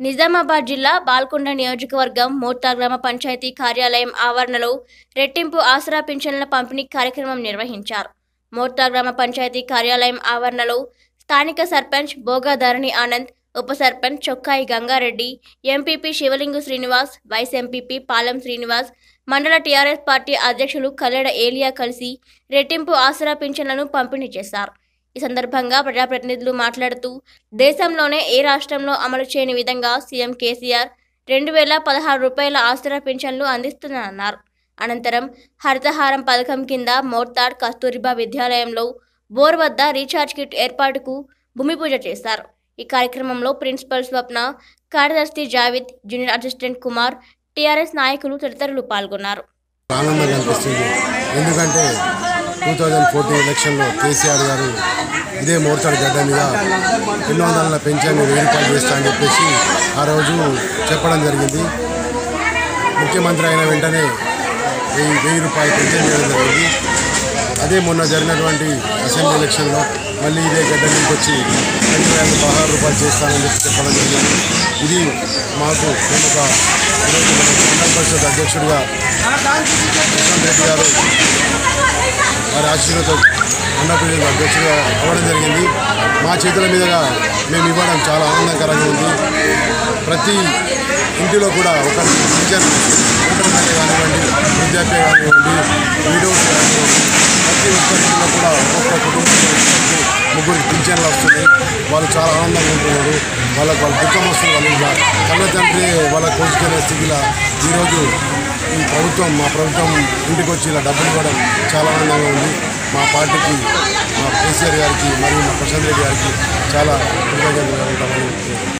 నిజామాబాద్ జిల్లా బాల్కొండ నియోజకవర్గం మోర్తా గ్రామ పంచాయతీ కార్యాలయం ఆవరణలో రెట్టింపు ఆసరా పింఛన్ల పంపిణీ కార్యక్రమం నిర్వహించారు. మోర్తా గ్రామ పంచాయతీ కార్యాలయం ఆవరణలో స్థానిక సర్పంచ్ భోగాధరణి ఆనంద్ ఉప sarpanch Chokkai Gangareddy MPP Shivalingu Srinivas vice MPP Palem Srinivas mandal TRS party అధ్యక్షులు కల్లెడ ఏలియా కలిసి రెట్టింపు ఆసరా పింఛన్లను పంపిణీ చేశారు. ఈ సందర్భంగా ప్రజాప్రతినిధులు మాట్లాడుతూ దేశంలోనే ఏ రాష్ట్రంలో అమలు చేయని విధంగా సీఎం కేసీఆర్ రెండు వేల పదహారు రూపాయల ఆస్తుల పింఛన్లు అందిస్తున్నారన్నారు. అనంతరం హరితహారం పథకం కింద మోర్తాడ్ కస్తూరిబా విద్యాలయంలో బోర్ వద్ద రీఛార్జ్ కిట్ ఏర్పాటుకు భూమి పూజ చేశారు. ఈ కార్యక్రమంలో ప్రిన్సిపల్ స్వప్న కార్యదర్శి Javid junior assistant Kumar TRS నాయకులు తదితరులు పాల్గొన్నారు. ఎందుకంటే టూ థౌజండ్ ఫోర్టీన్ ఎలక్షన్లో కేసీఆర్ గారు ఇదే మోర్చాల గడ్డ మీద రెండు వందల పెన్షన్ వెయ్యి రూపాయలు చేస్తా అని చెప్పేసి ఆ రోజు చెప్పడం జరిగింది. ముఖ్యమంత్రి అయిన వెంటనే వెయ్యి వెయ్యి రూపాయలు పెన్షన్ చేయడం జరిగింది. అదే మొన్న జరిగినటువంటి అసెంబ్లీ ఎలక్షన్లో మళ్ళీ ఇదే గడ్డ నుంచి వచ్చి రెండు వేల పదహారు రూపాయలు చేస్తానని చెప్పి చెప్పడం జరిగింది. ఇది మాకు మేము ఒక ఈరోజు మన మండల పరిషత్ అధ్యక్షుడిగా ప్రశాంత్ రెడ్డి గారు వారి ఆశీర్వతో మండల అధ్యక్షుడిగా అవ్వడం జరిగింది. మా చేతుల మీదుగా మేము ఇవ్వడం చాలా ఆనందకరంగా ఉంది. ప్రతి ఇంటిలో కూడా ఒక టీచర్ ఇంటర్మీడియట్ కానివ్వండి వృద్ధాప్య కానివ్వండి విడోస్ కానివ్వండి ప్రతి ఒక్క ఇంటిలో కూడా ఒక్కొక్క కుటుంబంలో ఇద్దరికి ముగ్గురు పింఛన్లు వస్తున్నాయి. వాళ్ళు చాలా ఆనందంగా ఉంటున్నారు. వాళ్ళకి వాళ్ళ దుఃఖం వస్తుంది. వాళ్ళు కన్న తండ్రి వాళ్ళ కోసుకునే స్థితిలో ఈరోజు ఈ ప్రభుత్వం మా ప్రభుత్వం ఇంటికి వచ్చి ఇలా డబ్బులు ఇవ్వడం చాలా ఆనందంగా ఉంది. మా పార్టీకి మా కేసీఆర్ గారికి మరియు మా ప్రశాంత్ రెడ్డి గారికి చాలా కృతజ్ఞతలు ఉంటామని